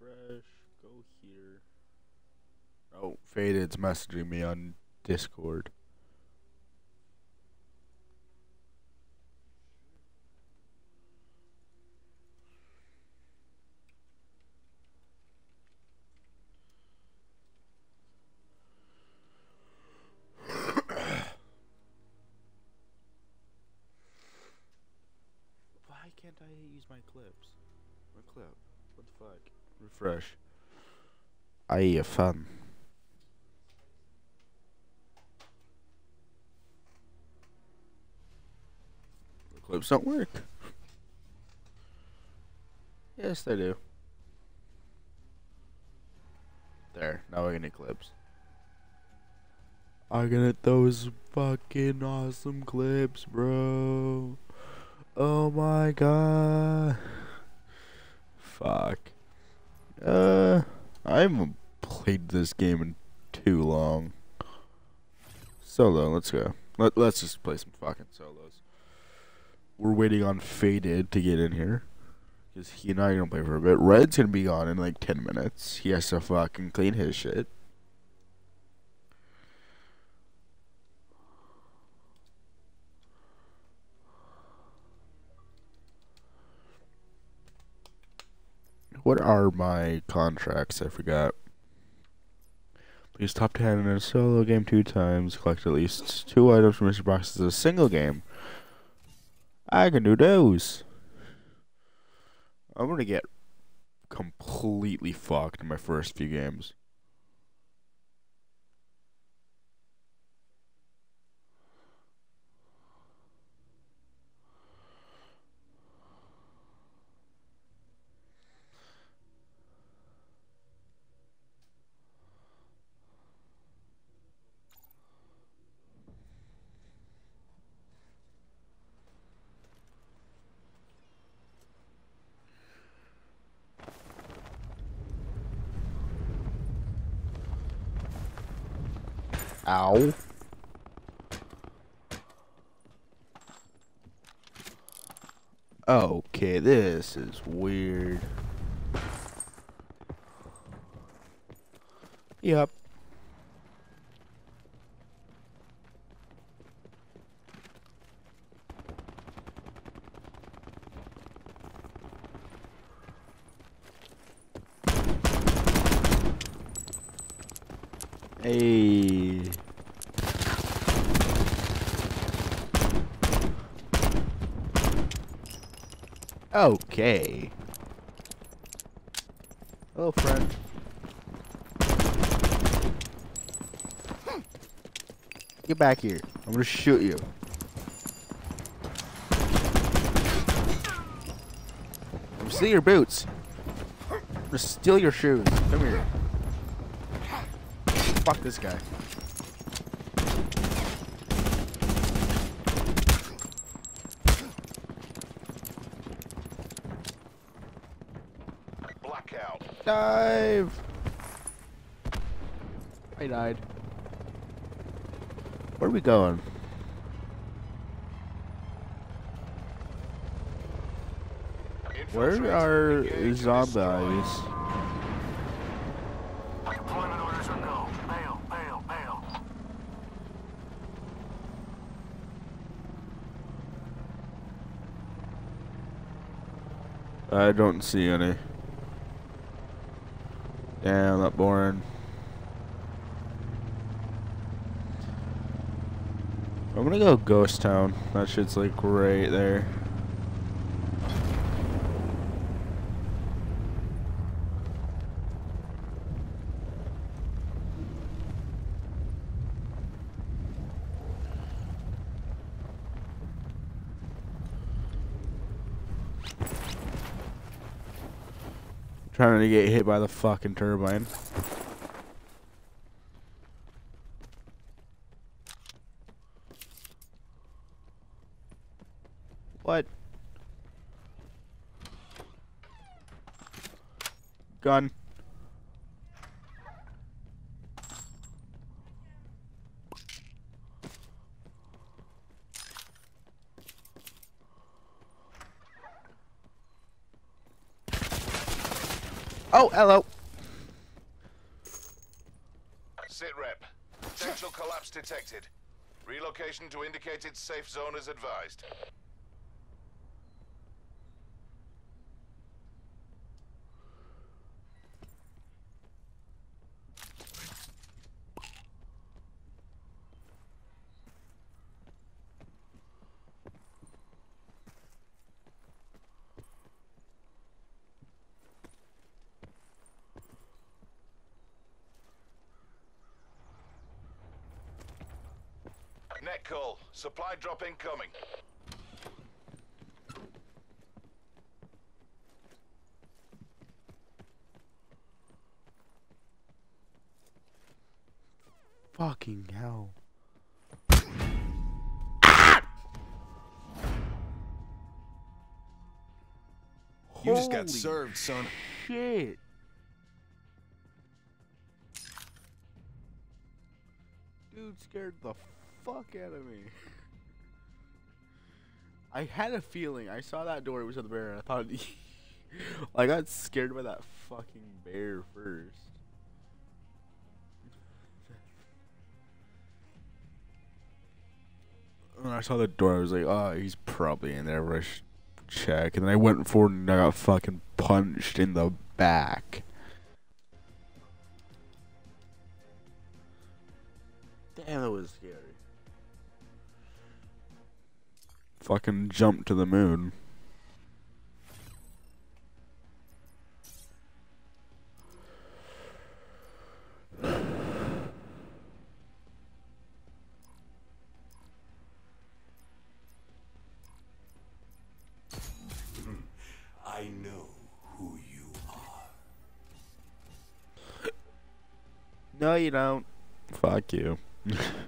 refresh. Go here. Oh, Faded's messaging me on Discord. Why can't I use my clips? My clip. What the fuck? Refresh. I fun. The clips don't work. Yes, they do. There. Now can get clips. I get those fucking awesome clips, bro. Oh my god. Fuck. Uh, I haven't played this game in too long. Solo, let's go. Let, let's just play some fucking solos. We're waiting on Faded to get in here. Because he and I are going to play for a bit. Red's going to be gone in like 10 minutes. He has to fucking clean his shit. What are my contracts? I forgot. Please top 10 in a solo game two times. Collect at least two items from Mystery boxes in a single game. I can do those. I'm going to get completely fucked in my first few games. Ow. Okay, this is weird. Yep. Hey. Okay. Hello, friend. Get back here. I'm gonna shoot you. I'm steal your boots. I'm steal your shoes. Come here. Fuck this guy. Dive! I died. Where are we going? Where are zombies? I don't see any. Damn, that boring. I'm gonna go Ghost Town. That shit's like right there. Trying to get hit by the fucking turbine. What? Gun. Oh, hello. Sit rep. Potential collapse detected. Relocation to indicated safe zone is advised. Net call. Supply drop incoming. Fucking hell. You just got Holy served, son. Shit. Dude scared the fuck out of me. I had a feeling. I saw that door It was the bear I thought I got scared by that fucking bear first. When I saw the door, I was like, "Oh, he's probably in there." I should check, and then I went forward and I got fucking punched in the back. Damn, that was Fucking jump to the moon. I know who you are. No, you don't. Fuck you.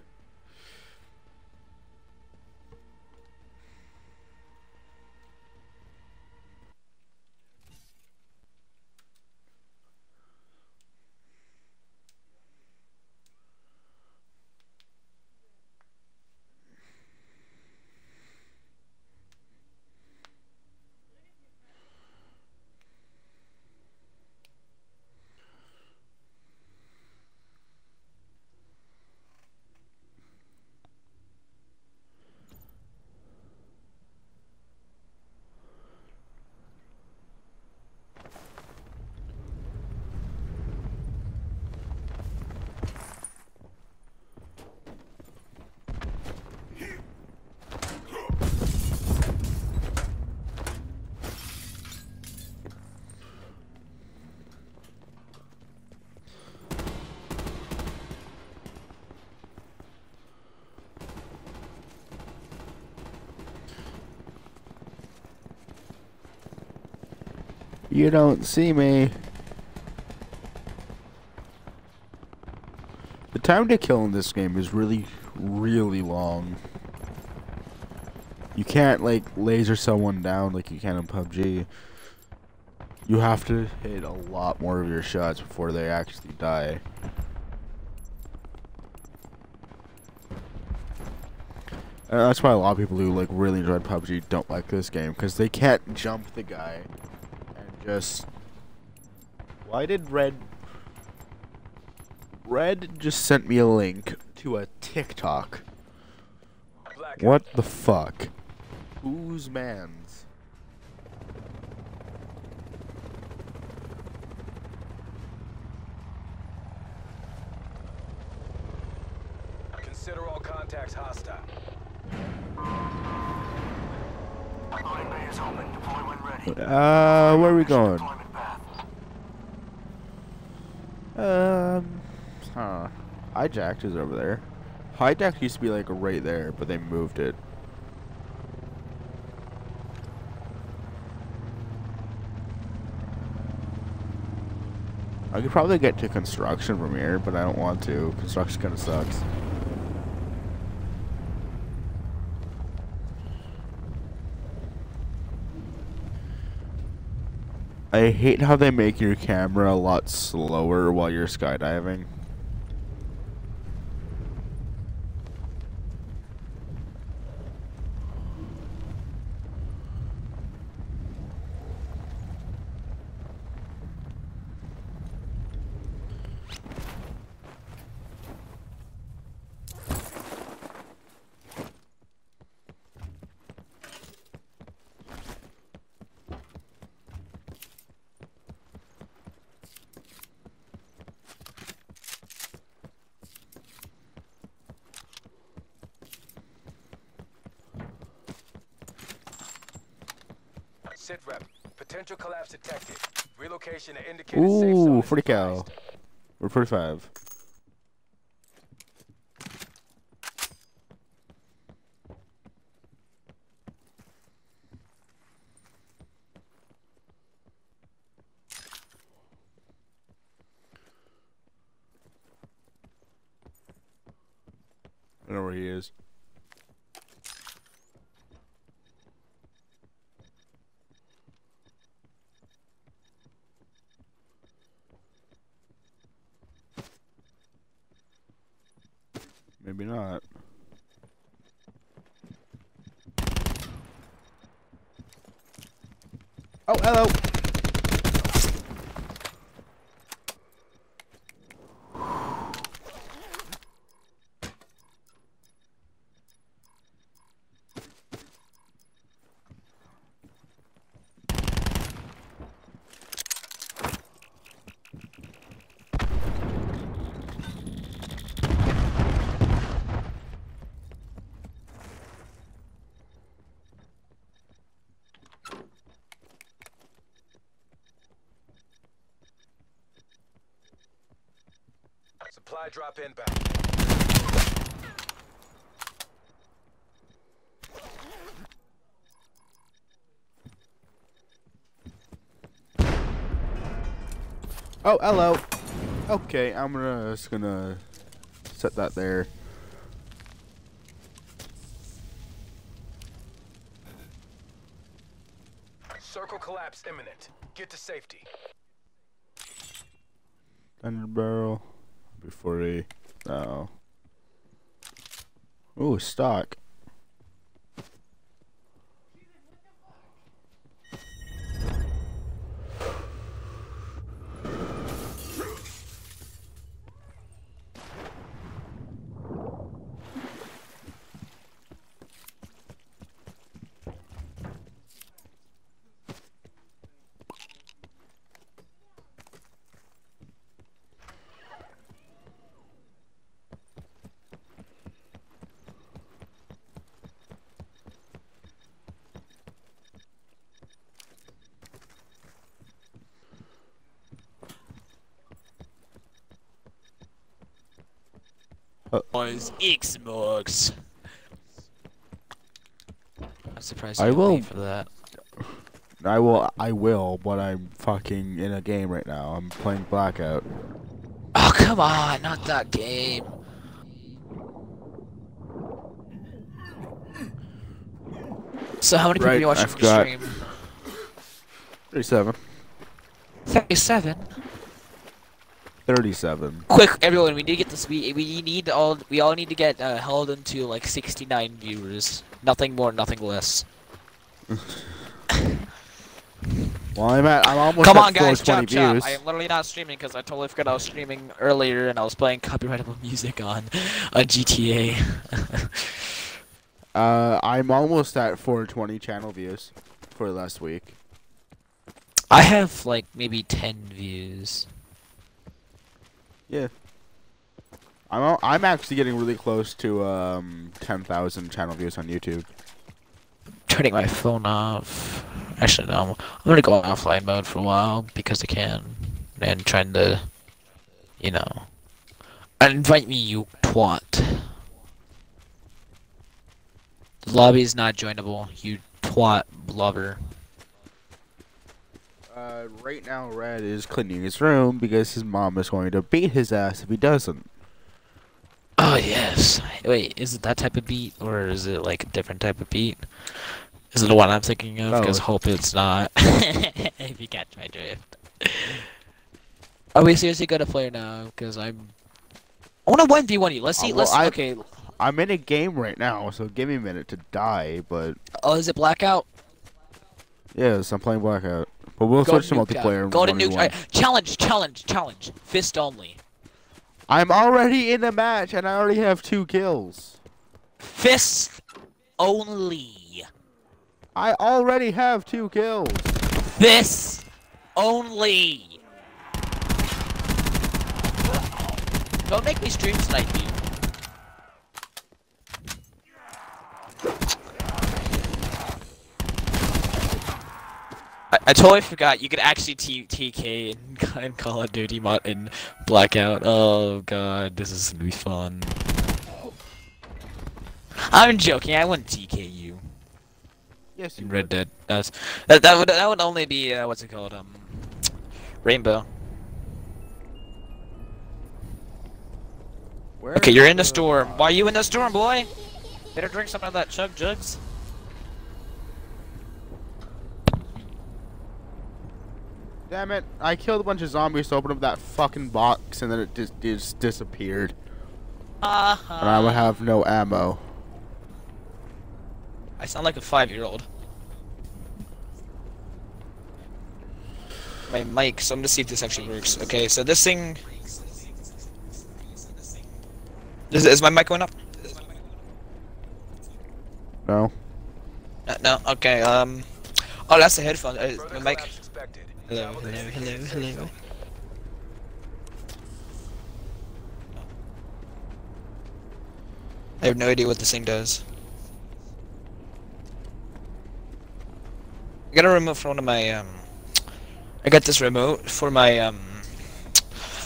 You don't see me. The time to kill in this game is really, really long. You can't, like, laser someone down like you can in PUBG. You have to hit a lot more of your shots before they actually die. And that's why a lot of people who, like, really enjoyed PUBG don't like this game, because they can't jump the guy just. Why did Red. Red just sent me a link to a TikTok. What the fuck? Whose man's? Uh, where are we going? Um, huh. Hijacked is over there. Hijacked used to be like right there, but they moved it. I could probably get to construction from here, but I don't want to. Construction kind of sucks. I hate how they make your camera a lot slower while you're skydiving. Sit rep. Potential collapse detected. Relocation to indicated safe zone. Ooh, 40 cal. advised. Or 45. I know where he is. Maybe not. Oh, hello. Supply drop inbound. Oh, hello. Okay, I'm gonna just gonna set that there. Circle collapse imminent. Get to safety. Thunder barrel. Before he. Uh, no. Ooh, stock. was Xbox. I'm surprised I will- for that. I will. I will, but I'm fucking in a game right now. I'm playing Blackout. Oh come on, not that game. So how many people Right, are you watching I from stream? Thirty-seven. Thirty-seven. Thirty-seven. Quick, everyone, we need to get this. We we need all. We all need to get uh, held into like sixty-nine viewers. Nothing more, nothing less. Well, I'm at. I'm almost Come at on, guys, 420 chop chop. views. I am literally not streaming because I totally forgot I was streaming earlier and I was playing copyrightable music on a GTA. Uh, I'm almost at 420 channel views for last week. I have like maybe ten views. Yeah. I'm I'm actually getting really close to um 10,000 channel views on YouTube. turning my phone off. Actually, no. I'm gonna go offline mode for a while because I can, and trying to, you know, invite me, you twat. The lobby is not joinable, you twat lover. Uh, right now, Red is cleaning his room because his mom is going to beat his ass if he doesn't. Oh yes. Wait, is it that type of beat or is it like a different type of beat? Is it the one I'm thinking of? Oh, Because it's- hope it's not. if you catch my drift. Are we seriously gonna play now? Because I'm. I want to one v one you. Let's see. Uh, well, let's. I- Okay. I'm in a game right now, so give me a minute to die. But Oh, is it blackout? yes, I'm playing Blackout. But we'll Go switch to multiplayer. Go to 1v1. nuke. alright, challenge, challenge, challenge. Fist only. I'm already in a match and I already have two kills. Fist only. I already have two kills. Fist only. Don't make me stream tonight, dude. I, I totally forgot you could actually T TK in, in Call of Duty mod in Blackout. Oh god, this is gonna be fun. I'm joking. I wouldn't TK you Yes, in Red Dead. That's that that would that would only be uh, what's it called um Rainbow. Where Okay, you're in the storm. Why are you in the storm, boy? Better drink some of that chug jugs. Damn it! I killed a bunch of zombies to open up that fucking box, and then it just, just disappeared. Uh And I would have no ammo. I sound like a five-year-old. My mic, so I'm gonna see if this actually works. Okay, so this thing. Is, is my mic going up? No. Uh, no. Okay. Um. Oh, that's the headphone. Uh, mic. Collapse expected. Hello. Hello. Hello. Hello. I have no idea what this thing does. I got a remote for one of my um. I got this remote for my um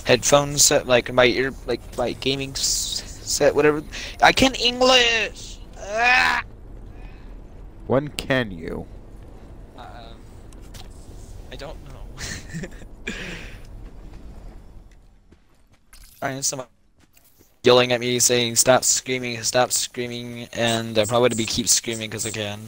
headphones set, like my ear, like my gaming set, whatever. I can't English. Ah! When can you? Um, I don't know. Alright, someone yelling at me saying stop screaming, stop screaming, and I'm probably be keep screaming because I can.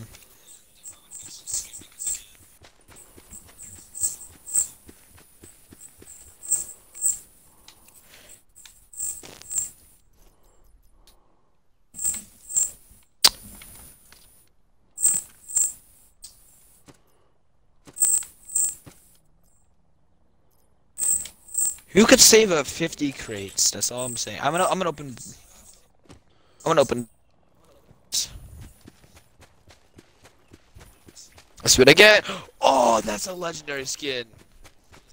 Who could save a 50 crates? That's all I'm saying. I'm gonna I'm gonna open I'm gonna open That's what I get. Oh, that's a legendary skin.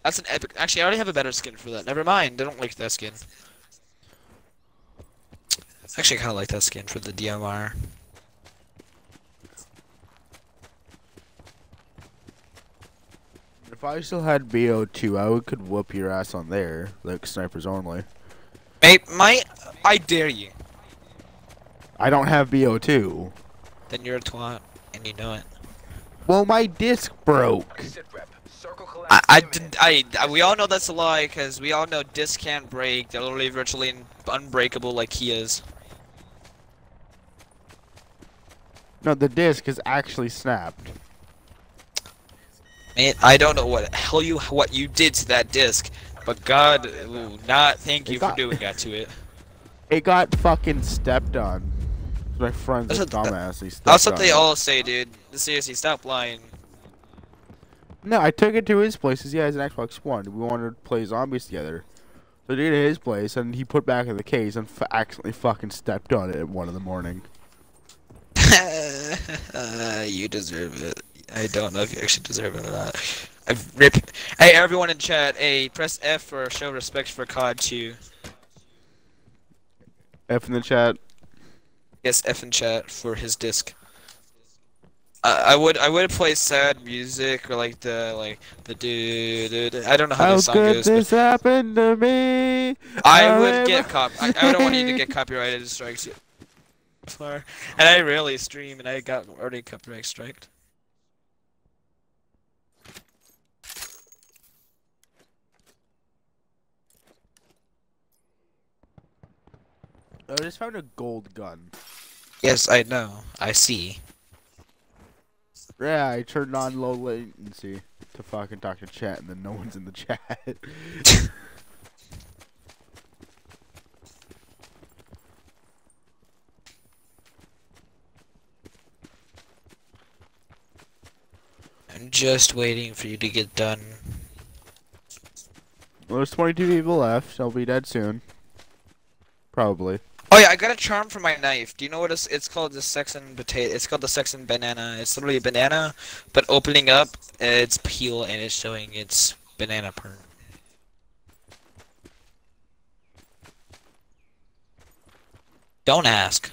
That's an epic. Actually, I already have a better skin for that. Never mind. I don't like that skin. Actually, I kind of like that skin for the DMR. If I still had BO2, I would, could whoop your ass on there, like snipers only. Mate, my I dare you. I don't have BO2. Then you're a twat, and you know it. Well, my disc broke. Sit rep. Circle I, I, did, I, I, we all know that's a lie, because we all know discs can't break. They're literally virtually un- unbreakable like he is. No, the disc is actually snapped. Man, I don't know what hell you what you did to that disc, but God, will not thank you for doing that to it. It got fucking stepped on. My friend's That's what- dumbass. He stepped That's what they it. all say, dude. Seriously, stop lying. No, I took it to his place. 'cause He has an Xbox One. We wanted to play zombies together. So I did it to his place, and he put back in the case and f- accidentally fucking stepped on it at one in the morning. you deserve it. I don't know if you actually deserve it or not. I rip. Hey, everyone in chat. Hey, press F for show respect for COD 2. F in the chat. Yes, F in chat for his disc. I I would I would play sad music or like the like the do. I don't know how, How this song could goes. this happen to me? I would get cop. I, I don't want you to get copyrighted strikes. And I rarely stream, and I got already copyright striked. I just found a gold gun. Yes, I know. I see. Yeah, I turned on low latency to fucking talk to chat, and then no one's in the chat. I'm just waiting for you to get done. well, there's 22 people left. I'll be dead soon. Probably. Oh yeah, I got a charm for my knife. Do you know what it's? It's called the Saxon potato. It's called the Saxon banana. It's literally a banana, but opening up, it's peel and it's showing its banana part. Don't ask.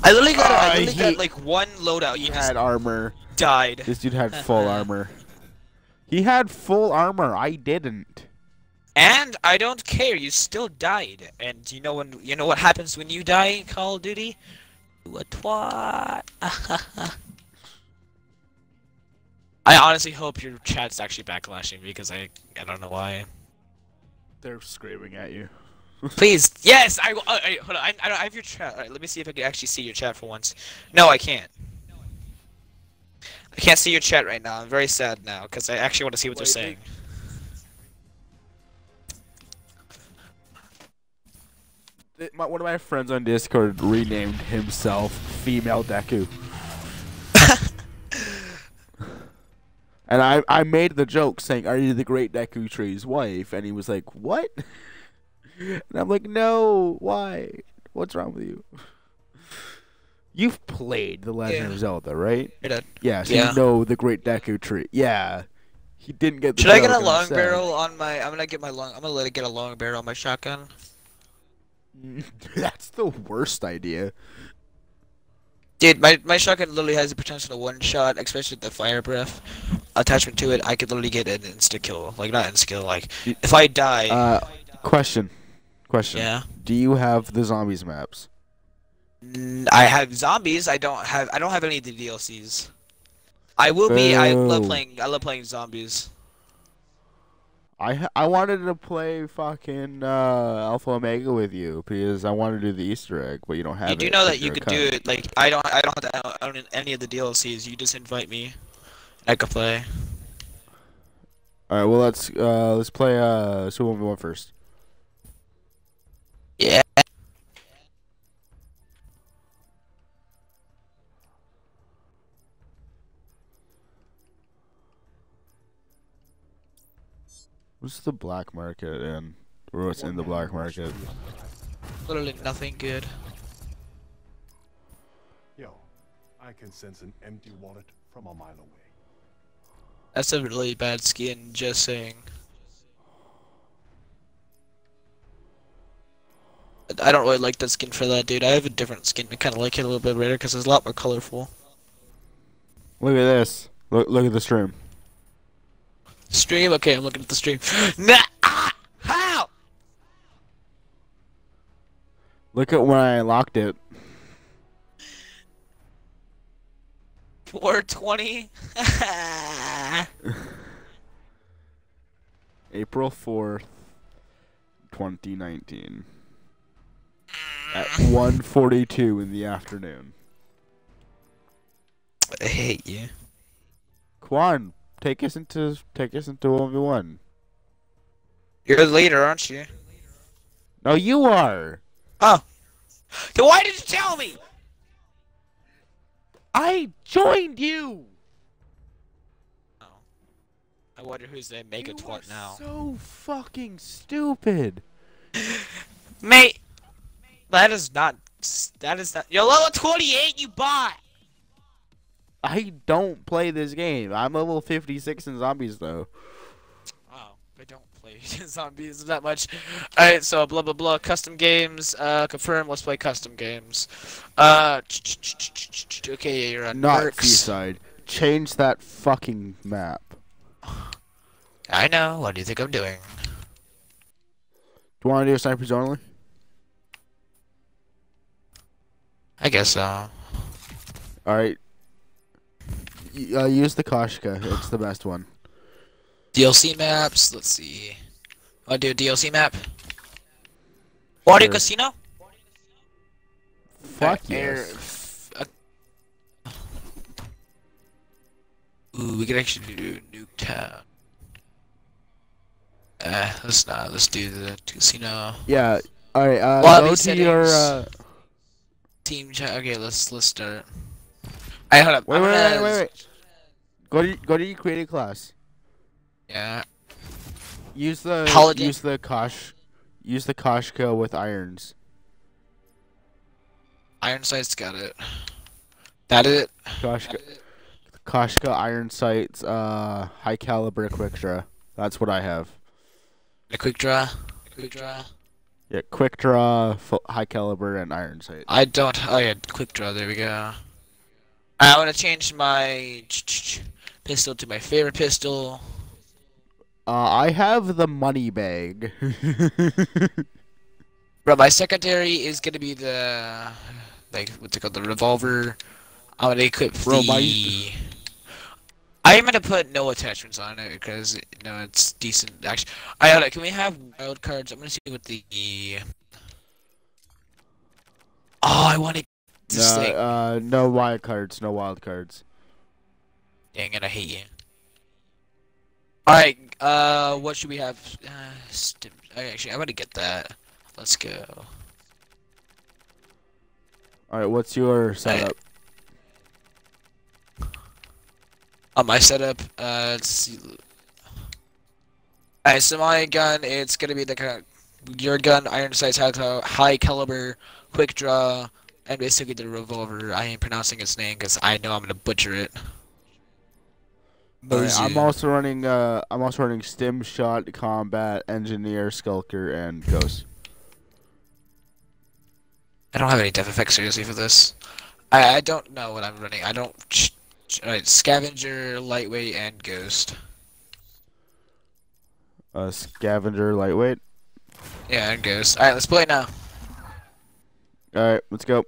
I literally got, I Uh, literally he- got like one loadout. He You just had armor. died. This dude had full armor. He had full armor. I didn't. And I don't care. You still died. And you know when you know what happens when you die in Call of Duty? You a twat. I honestly hope your chat's actually backlashing because I I don't know why. They're screaming at you. Please, yes. I, I, hold on. I, I, I have your chat. Right, let me see if I can actually see your chat for once. No, I can't. I can't see your chat right now. I'm very sad now because I actually want to see what they're saying. My- one of my friends on Discord renamed himself Female Deku. and I I made the joke saying, "Are you the Great Deku Tree's wife?" And he was like, "What?" and I'm like, "No, why? What's wrong with you?" You've played The Legend Yeah. of Zelda, right? You're. Yeah, so Yeah. you know the Great Deku Tree. Yeah. He didn't get the Should I get a long sad. barrel on my? I'm gonna get my long. I'm gonna let it get a long barrel on my shotgun. That's the worst idea. Dude, my my shotgun literally has the potential to one shot, especially with the fire breath attachment to it. I could literally get an insta kill, like not insta kill, like if I die. Uh, question. Question. yeah. Do you have the zombies maps? I have zombies. I don't have. I don't have any of the DLCs. I will be. I love playing. I love playing zombies. I I wanted to play fucking uh, Alpha Omega with you because I wanted to do the Easter egg, but you don't have You do know that you could do it. Like I don't. I don't have to own any of the DLCs. You just invite me. I could play. All right, well let's uh let's play uh v one first. What's the black market in? Or what's in the black market? Literally nothing good. Yo, I can sense an empty wallet from a mile away. That's a really bad skin. Just saying. I don't really like that skin for that, dude. I have a different skin. I kind of like it a little bit better because it's a lot more colorful. Look at this. Look look at the stream. Stream? Okay, I'm looking at the stream. nah! Ah! How? Look at when I locked it. 420? April 4th, 2019. At 1:42 in the afternoon. I hate you. Quan, take us into take us into 1v1. You're the leader, aren't you? No, you are. Oh. Then why did you tell me? I joined you. Oh. I wonder who's the mega You twat now. So fucking stupid. Mate! That is not. That is not. You're level 28, you bot! I don't play this game. I'm level 56 in zombies though. Oh, I don't play zombies that much. Alright, so blah blah blah. Custom games. Uh, confirm. Let's play custom games. Uh, okay, yeah, you're on Not. Seaside. Change that fucking map. I know. What do you think I'm doing? Do you want to do snipers only? I guess so. All right. Y- Uh, use the Koshka. It's the best one. DLC maps. Let's see. Wanna do a DLC map? Water Sure. Casino? Fuck Air- yes. f- uh, Ooh, we could actually do Nuketown. Uh, let's not. Let's do the casino Yeah. All right. Uh, Lobby go to your. Uh, team chat. Okay, let's let's start. I hold up. wait, I'm wait, wait, gonna- wait, wait. Go to go to your creative class. Yeah. Use the Paladin. use the Kosh, use the Koshka with irons. Ironsight's got it. That it. Koshka, Koshka iron sights. Uh, high caliber quick draw. That's what I have. A quick draw. A quick draw. Yeah, quick draw, high caliber, and iron sight. I don't. Oh yeah, quick draw. There we go. I want to change my pistol to my favorite pistol. Uh, I have the money bag. Bro, my secondary is gonna be the like what's it called, the revolver. I'm gonna equip Bro, the. my- I'm gonna put no attachments on it because you know it's decent. Actually, I got Can we have wild cards? I'm gonna see what the. Oh, I want to. No, uh, no wild cards, no wild cards. Dang it, I hate you. Alright, uh, what should we have? Uh, actually, I'm gonna get that. Let's go. All right, what's your setup? On my setup, uh, let's see. Alright, so my gun, it's gonna be the kind of, your gun, iron sights, high, high caliber, quick draw, and basically the revolver. I ain't pronouncing its name because I know I'm gonna butcher it. All right, I'm also running. Uh, I'm also running stim shot, combat, engineer, skulker, and ghost. I don't have any death effects seriously for this. I, I don't know what I'm running. I don't. Ch- ch- Alright, scavenger, lightweight, and ghost. Uh, scavenger, lightweight. Yeah, and ghost. Alright, let's play now. All right, let's go.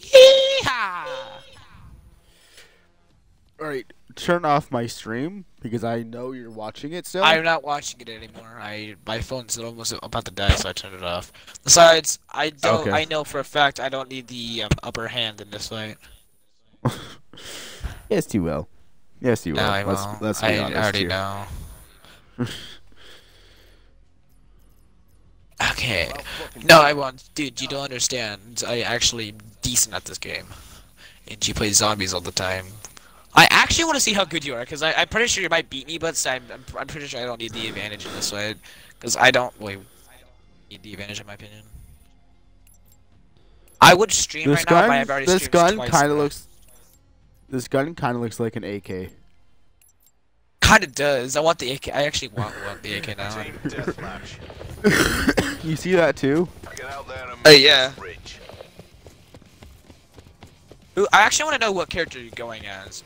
Yeehaw! All right, turn off my stream because I know you're watching it still. I'm not watching it anymore. I my phone's almost about to die, so I turned it off. Besides, I don't. Okay. I know for a fact I don't need the um, upper hand in this fight. yes, you will. Yes, you will. No, I let's, won't. let's be I honest already here. know. okay. No, I won't. Dude, you don't understand. I actually decent at this game. And she plays zombies all the time. I actually want to see how good you are, because I'm pretty sure you might beat me, but I'm, I'm, I'm pretty sure I don't need the advantage in this way, Because I don't, wait, need the advantage in my opinion. I would stream This right now, but gun, I've already this streamed gun twice kind of looks. This gun kind of looks like an AK. Kind of does. I want the AK. I actually want, want the AK now. You see that too? Get out there and Uh, yeah. Ooh, I actually want to know what character you're going as.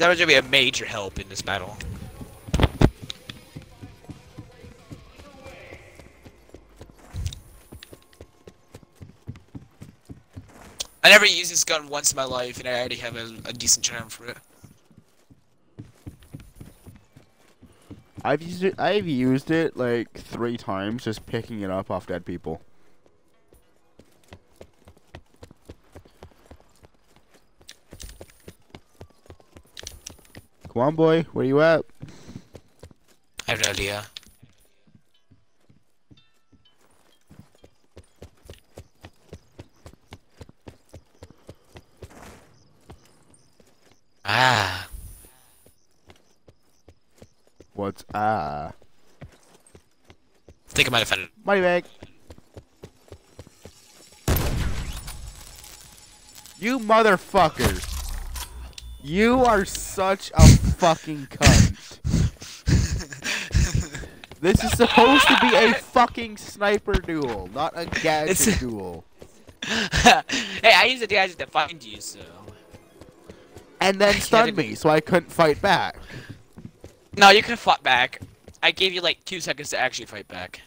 That was gonna be a major help in this battle. I never used this gun once in my life, and I already have a, a decent charm for it. I've used it. I've used it like three times, just picking it up off dead people. Come on, boy. Where you at? I have no idea. Ah. What's ah? Think I might have found it. Money bag. You motherfucker. You are such a fucking cunt. This is supposed to be a fucking sniper duel, not a gadget It's- duel. hey, I used the gadget to find you, so. And then stunned me, so I couldn't fight back. No, you could have fought back. I gave you like two seconds to actually fight back.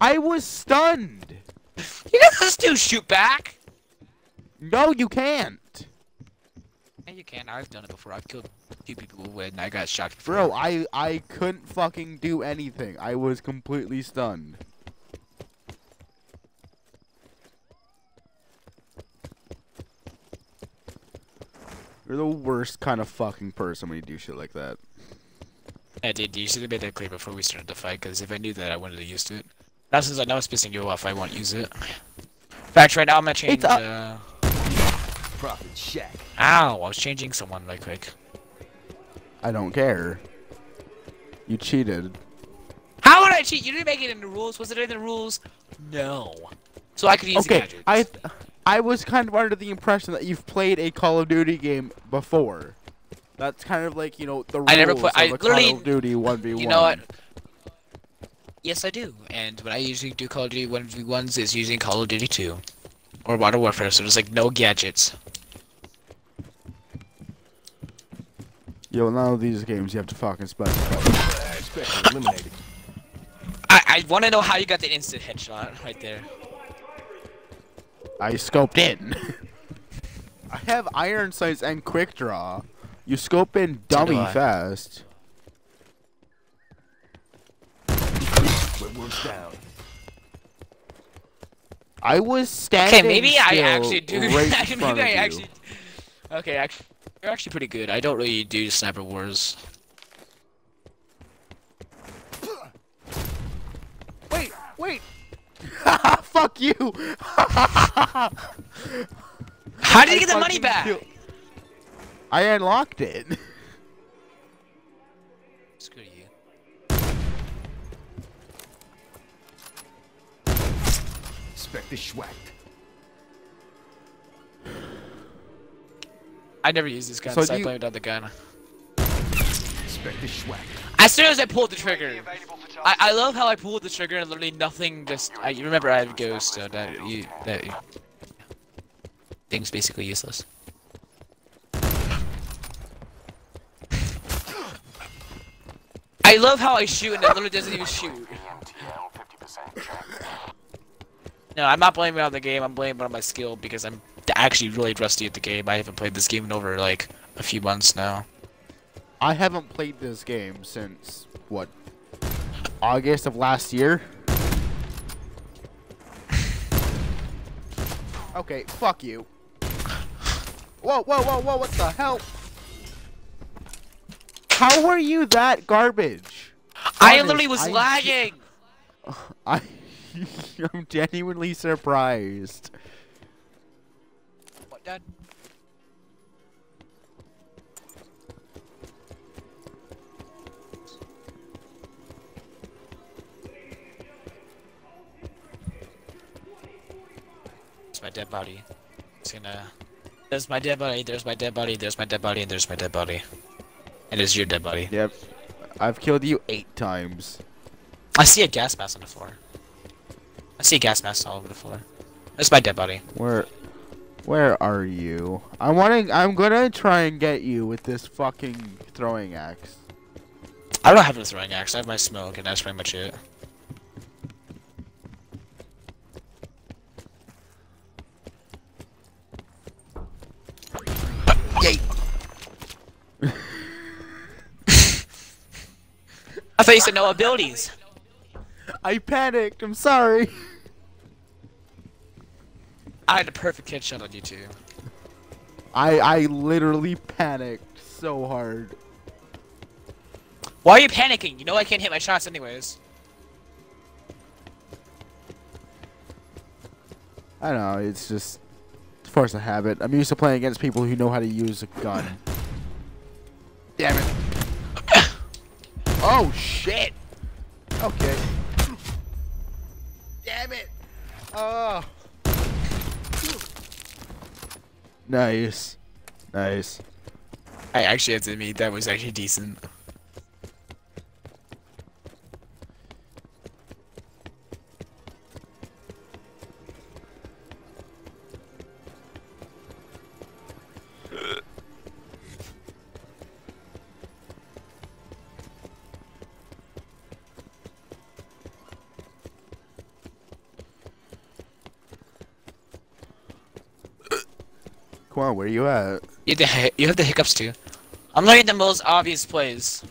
I was stunned. You can just do shoot back. No, you can't. Yeah, you can. I've done it before. I've killed two people when I got shot. Before. Bro, I I couldn't fucking do anything. I was completely stunned. You're the worst kind of fucking person when you do shit like that. I did. You should have made that clear before we started the fight. Because if I knew that, I wouldn't have used it. Now since I know it's pissing you off, I won't use it. In fact, right now I'm gonna change. It's a- uh... Profit check. Ow! I was changing someone right quick. I don't care. You cheated. How would I cheat? You didn't make it in the rules. Was it in the rules? No. So I could use the Okay, gadgets. I I was kind of under the impression that you've played a Call of Duty game before. That's kind of like you know the rules I never put- of I a Call of Duty one v one. You know what? Yes, I do. And what I usually do Call of Duty 1v1s, is using Call of Duty 2. Or Modern Warfare, so there's like no gadgets. Yo, none of these games you have to fucking specify. I, I want to know how you got the instant headshot right there. I scoped in. I have iron sights and quick draw. You scope in dummy fast. I was standing Okay, maybe I actually do. right maybe I actually. Okay, actually, you're actually pretty good. I don't really do sniper wars. Wait, wait. Fuck you. How did you I get the money back? kill- I unlocked it. Screw you. Suspect is schwacked. I never use this gun, So so, I you- blame it on the gun. Suspect is schwacked. As soon as I pulled the trigger, I, I love how I pulled the trigger and literally nothing just. I you remember I have ghost, so that you that thing's basically useless. I love how I shoot and it literally doesn't even shoot. No, I'm not blaming it on the game. I'm blaming it on my skill because I'm actually really rusty at the game. I haven't played this game in over like a few months now. I haven't played this game since what? August of last year. Okay, fuck you. Whoa, whoa, whoa, whoa! What the hell? How are you that garbage? I literally was I- lagging. I, I'm genuinely surprised. What, Dad? There's my dead body. It's gonna. There's my dead body. There's my dead body. There's my dead body. And there's my dead body. And it's your dead body. Yep, I've killed you eight times. I see a gas mask on the floor. I see gas masks all over the floor. That's my dead body. Where, where are you? I want to. I'm gonna try and get you with this fucking throwing axe. I don't have a throwing axe. I have my smoke, and that's pretty much it. Yay! I thought you said no abilities. I panicked. I'm sorry. I had a perfect headshot on you too. I I literally panicked so hard. Why are you panicking? You know I can't hit my shots anyways. I don't know. It's just of habit. I'm used to playing against people who know how to use a gun. Oh, Damn it. oh shit. Okay. Damn it. Oh. Nice. Nice. I actually have to admit that was actually decent. Where you at? You have the you have the hiccups too. I'm looking at the most obvious plays.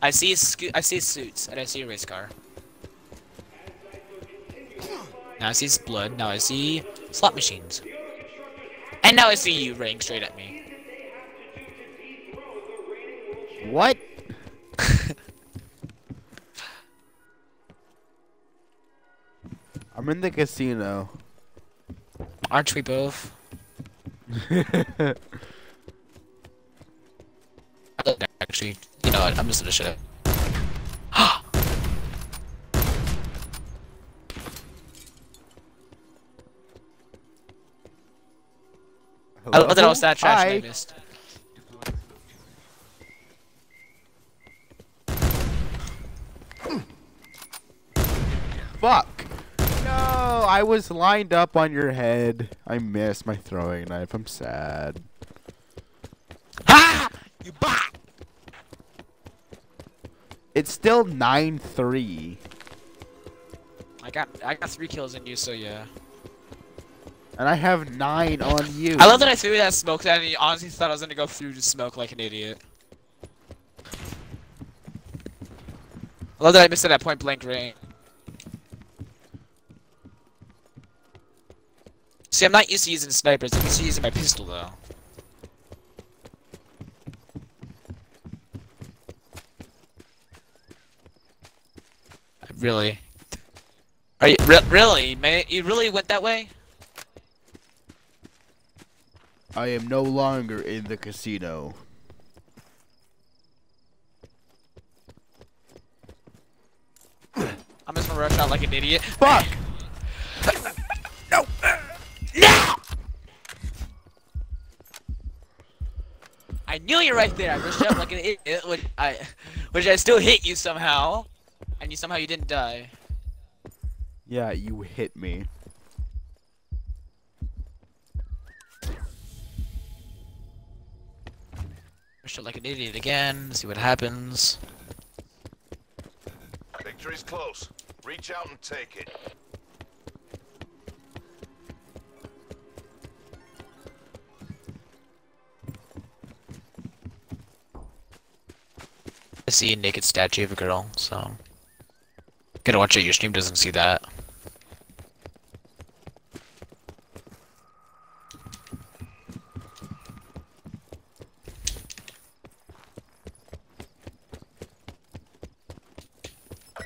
I see I see suits and I see a race car. Now I see blood. Now I see slot machines. And now I see you running straight at me. What? I'm in the casino. Aren't we both? Actually, you know what? I'm just gonna shut up. I thought I was that trash and I missed. I was lined up on your head. I missed my throwing knife. I'm sad. Ha! You bot! It's still 9-3. I got I got three kills in you, so yeah. And I have 9 on you. I love that I threw that smoke and you honestly thought I was gonna go through the smoke like an idiot. I love that I missed it at point blank range. See, I'm not used to using snipers. I'm used to using my pistol though. Really? Are you re really, man? You really went that way? I am no longer in the casino. I'm just gonna rush out like an idiot. Fuck! No! No! I knew you right there. I rushed out like an idiot, which I, which I still hit you somehow, and you somehow you didn't die. Yeah, you hit me. Rushed out like an idiot again. See what happens. Victory's close. Reach out and take it. I see a naked statue of a girl, so gotta watch out. Your stream doesn't see that.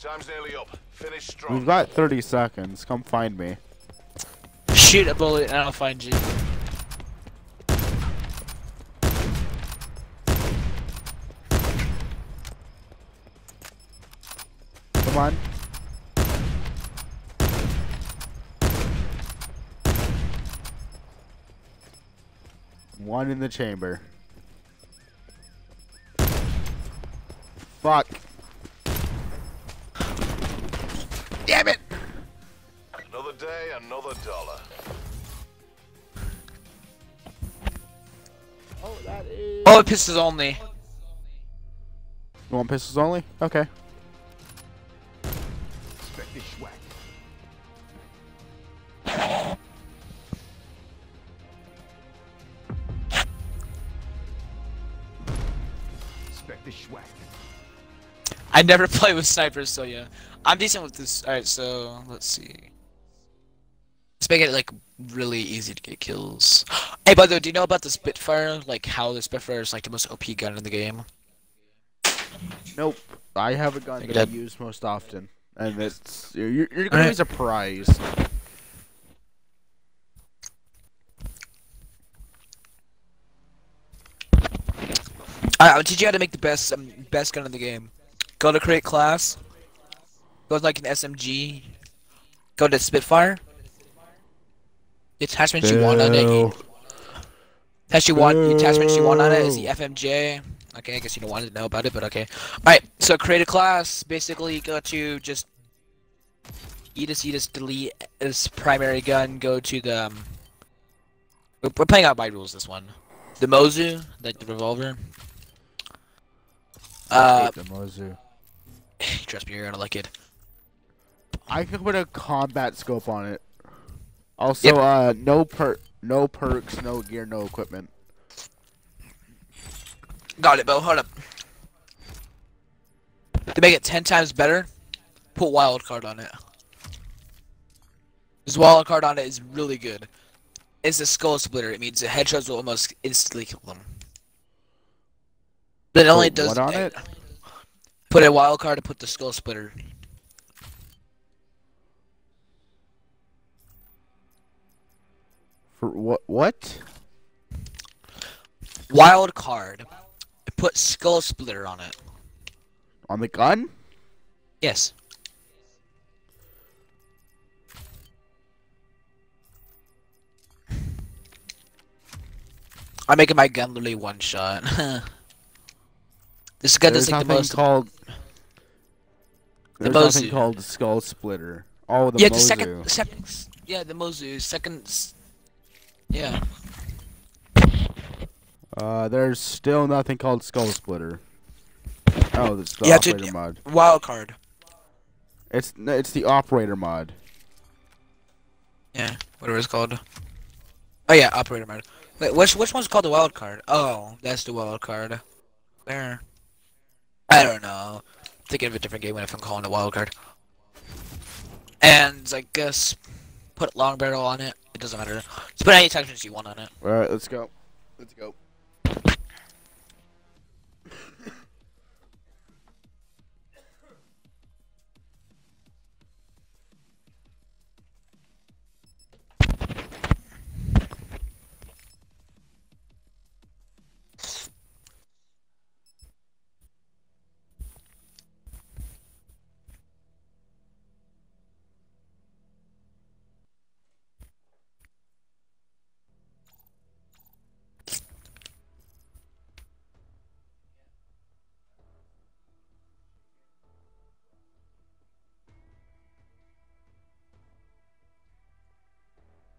Time's nearly up. Finish strong. We've got 30 seconds. Come find me. Shoot a bullet, and I'll find you. Come on. One in the chamber. Fuck. Damn it! Another day, another dollar. Oh, that is. Oh, pistols only. You want pistols only? Okay. I never play with snipers, so yeah. I'm decent with this. Alright, so let's see. Let's make it like really easy to get kills. Hey, by the way, do you know about the Spitfire? Like how the Spitfire is like the most OP gun in the game? Nope. I have a gun Take that I use most often. And it's. You're, you're gonna be Alright. surprised. I I'll teach you how to make the best um, best gun in the game. Go to create class. Go to like an SMG. Go to Spitfire. The attachments you want on it. Attachment you want, the attachments you want on it is the FMJ. Okay, I guess you don't want to know about it, but okay. Alright, so create a class. Basically, go to just you just you just delete this primary gun. Go to the. Um, we're playing out by rules this one. The Mozu, like the revolver. Uh, the Mozu. trust me, you're gonna like it. I can put a combat scope on it. Also, Yep. uh, no per, no perks, no gear, no equipment. Got it, Bo. Hold up. To make it ten times better, put wild card on it. This wild card on it is really good. It's a skull splitter. It means the headshots will almost instantly kill them. But it only does what on it? Put a wild card to put the skull splitter. For what? What? Wild card. Put skull splitter on it. On the gun? Yes. I'm making my gun literally one shot. this gun There's does like the most. called. The There's nothing Mozu. called skull splitter. Oh, the yeah, the Mozu. second, the second, Yeah, the Mozu second. Yeah. Uh, there's still nothing called Skull Splitter. Oh, it's the Yeah, dude, operator yeah. mod. Wild card. It's it's the operator mod. Yeah, whatever it's called. Oh yeah, operator mod. Wait, which which one's called the wild card? Oh, that's the wild card. Where? I don't know. Thinking of a different game when if I'm calling it wild card. And I guess put long barrel on it. It doesn't matter. Just put any attachments you want on it. All right, let's go. Let's go.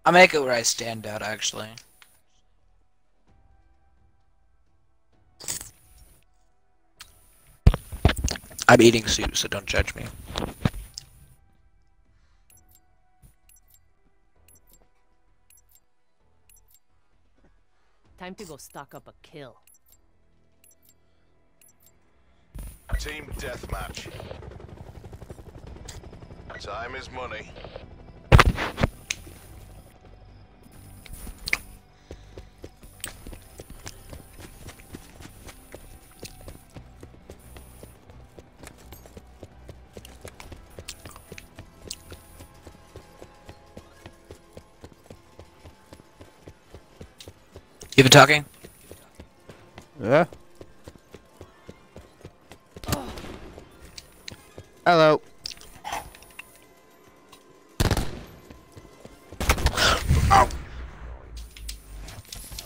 I'll make it where I stand out actually. I'm eating soup, so don't judge me. Time to go stock up a kill. Team deathmatch. Time is money. You been talking? Yeah. Hello. I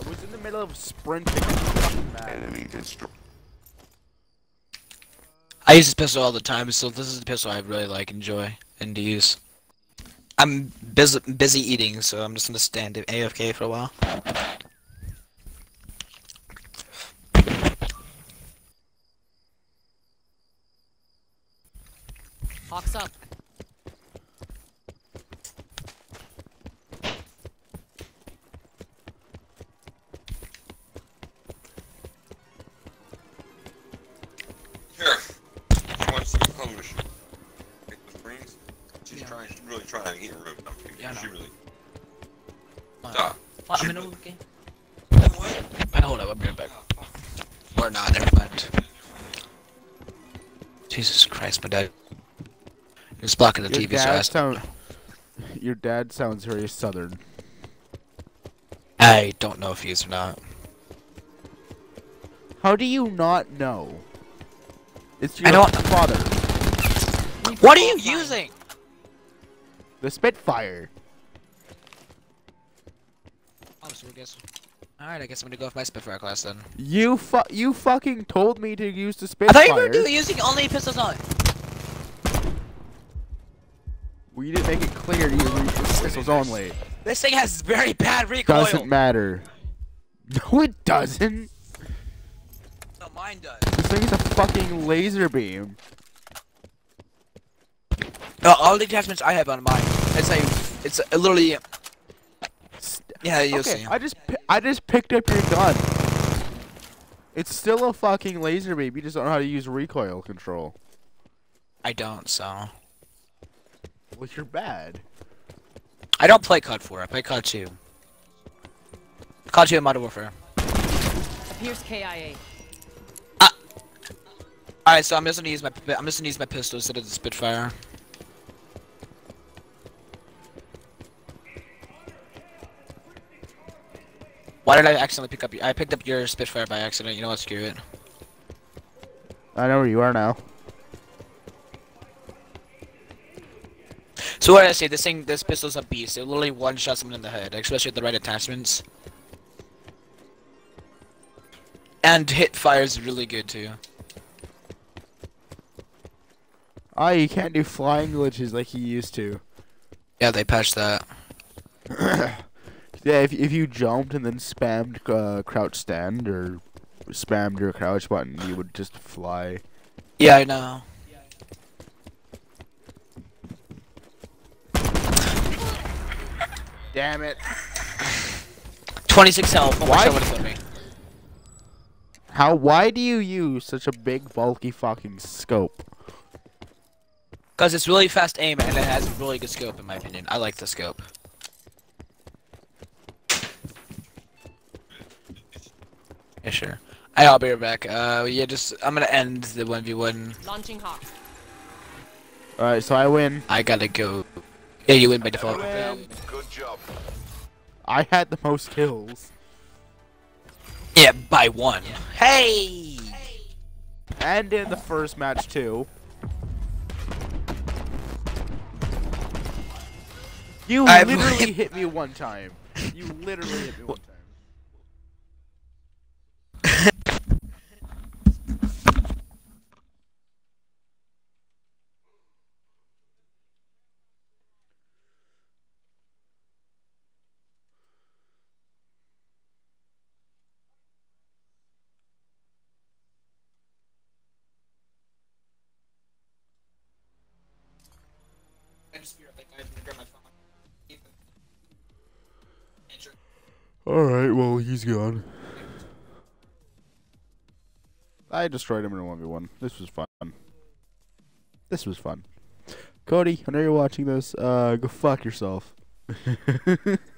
was in the middle of sprinting. I'm fucking mad. Enemy destroyed. I use this pistol all the time, so this is the pistol I really like, enjoy, and use. I'm busy, busy eating, so I'm just gonna stand AFK for a while. Hawks up. He's blocking the Your TV, so I sound. Your dad sounds very southern. I don't know if he is or not. How do you not know? It's your I don't- father. What are you using? The Spitfire. Oh, so I guess. Alright, I guess I'm gonna go with my Spitfire class then. You fu- you fucking told me to use the Spitfire. I thought you were using only pistols on. We didn't make it clear to you use pistols only. This thing has very bad recoil. Doesn't matter. No, it doesn't. No, mine does. This thing is a fucking laser beam. No, all the attachments I have on mine. It's a, it's a, literally. Yeah, you'll okay, see. I just I just picked up your gun. It's still a fucking laser beam. You just don't know how to use recoil control. I don't, so. Well, you're bad. I don't play COD 4. I play COD 2. COD 2 and Modern Warfare. Appears KIA. Ah. Alright, so I'm just gonna use my I'm just gonna use my pistol instead of the Spitfire. Why did I accidentally pick up? your- I picked up your Spitfire by accident. You know what? Screw it. I know where you are now. So what I say? This thing, this pistol's a beast. It literally one shot someone in the head, especially with the right attachments. And hit fire is really good too. Ah, you can't do flying glitches like you used to. Yeah, they patched that. yeah, if if you jumped and then spammed uh, crouch stand or spammed your crouch button, you would just fly. Yeah, I know. Damn it! 26 health. Oh, Why- Why? Me. How? Why do you use such a big, bulky fucking scope? Because it's really fast aim and it has really good scope in my opinion. I like the scope. Yeah, sure. Hey, I'll be right back. Uh, yeah, just I'm gonna end the one v one. Launching Hawk. All right, so I win. I gotta go. Yeah, you win by default. win. Good job. I had the most kills, Yeah, by one. Hey. and in the first match too. You I've- literally hit me one time. You literally hit me one time. He's gone. I destroyed him in a one v one. This was fun. This was fun. Cody, I know you're watching this. Uh, go fuck yourself.